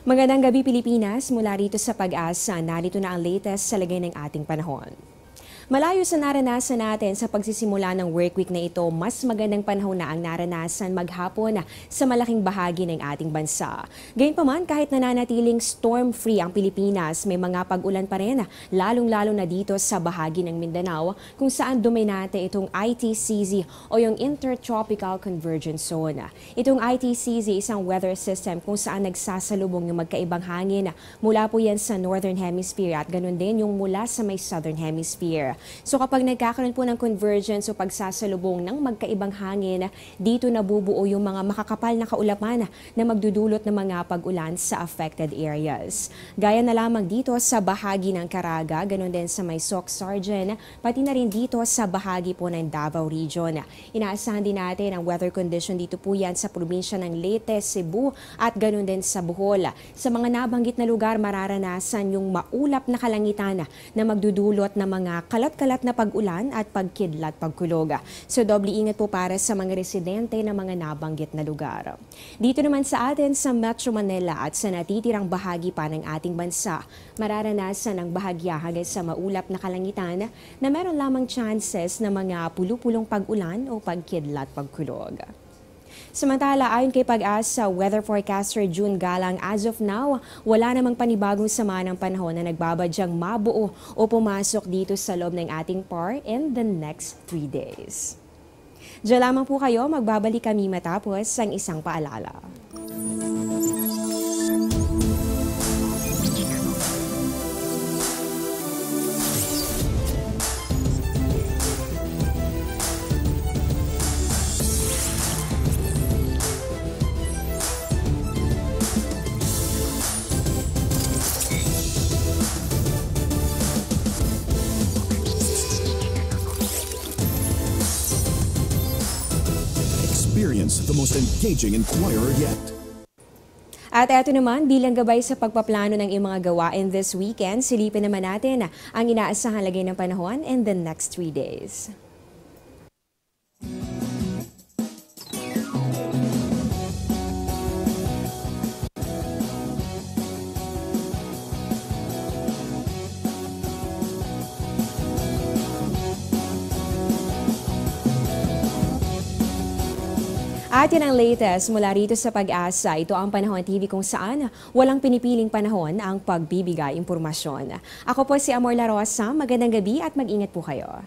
Magandang gabi Pilipinas, mula rito sa pag-asa, narito na ang latest sa lagay ng ating panahon. Malayo sa naranasan natin sa pagsisimula ng work week na ito, mas magandang panahon na ang naranasan maghapon sa malaking bahagi ng ating bansa. Gayunpaman, kahit nananatiling storm-free ang Pilipinas, may mga pag-ulan pa rin, lalong-lalo na dito sa bahagi ng Mindanao, kung saan duminate itong ITCZ o yung Intertropical Convergence Zone. Itong ITCZ isang weather system kung saan nagsasalubong yung magkaibang hangin mula po yan sa Northern Hemisphere at ganun din yung mula sa may Southern Hemisphere. So kapag nagkakaroon po ng convergence o pagsasalubong ng magkaibang hangin, dito nabubuo yung mga makakapal na kaulapan na magdudulot ng mga pag-ulan sa affected areas. Gaya na lamang dito sa bahagi ng Caraga, ganun din sa may Soc Sargent, pati na rin dito sa bahagi po ng Davao Region. Inaasahan din natin ang weather condition dito po yan sa probinsya ng Leyte, Cebu at ganun din sa Bohol. Sa mga nabanggit na lugar, mararanasan yung maulap na kalangitan na magdudulot ng mga kalat kalat-kalat na pag-ulan at pagkidlat pagkuloga. So doble ingat po para sa mga residente ng mga nabanggit na lugar. Dito naman sa atin sa Metro Manila at sa natitirang bahagi pa ng ating bansa, mararanasan ang bahagya hanggang sa maulap na kalangitan na meron lamang chances na mga pulupulong pag-ulan o pagkidlat pagkulog. Samantala, ayon kay Pag-asa weather forecaster June Galang, as of now, wala namang panibagong sama ng panahon na nagbabadyang mabuo o pumasok dito sa loob ng ating par in the next 3 days. Diyan lamang po kayo, magbabalik kami matapos ang isang paalala. Experience the most engaging Inquirer yet. At eto naman, bilang gabay sa pagpaplano ng iyong mga gawain this weekend, silipin naman natin ang inaasahang lagay ng panahon in the next three days. At yan ang latest mula rito sa Pag-asa. Ito ang Panahon TV kung saan walang pinipiling panahon ang pagbibigay impormasyon. Ako po si Amor La Rosa. Magandang gabi at mag-ingat po kayo.